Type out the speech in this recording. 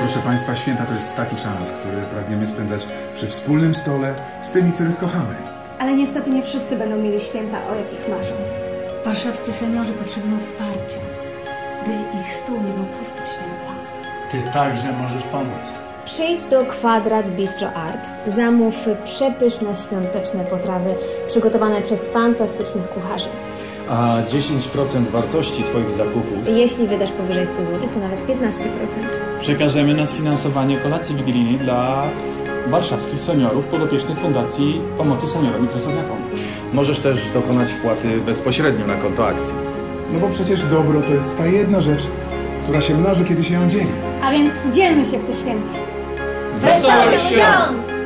Proszę Państwa, święta to jest taki czas, który pragniemy spędzać przy wspólnym stole z tymi, których kochamy. Ale niestety nie wszyscy będą mieli święta, o jakich marzą. Warszawscy seniorzy potrzebują wsparcia, by ich stół nie był pusty w święta. Ty także możesz pomóc. Przyjdź do Kwadrat Bistro Art. Zamów przepyszne świąteczne potrawy przygotowane przez fantastycznych kucharzy. A 10% wartości Twoich zakupów Jeśli wydasz powyżej 100 zł, to nawet 15%. Przekażemy na sfinansowanie kolacji wigilijnej dla warszawskich seniorów podopiecznych Fundacji Pomocy Seniorom i Kresowiakom. możesz też dokonać wpłaty bezpośrednio na konto akcji. No bo przecież dobro to jest ta jedna rzecz, która się mnoży, kiedy się ją dzieli. A więc dzielmy się w te święta. Wesołych świąt!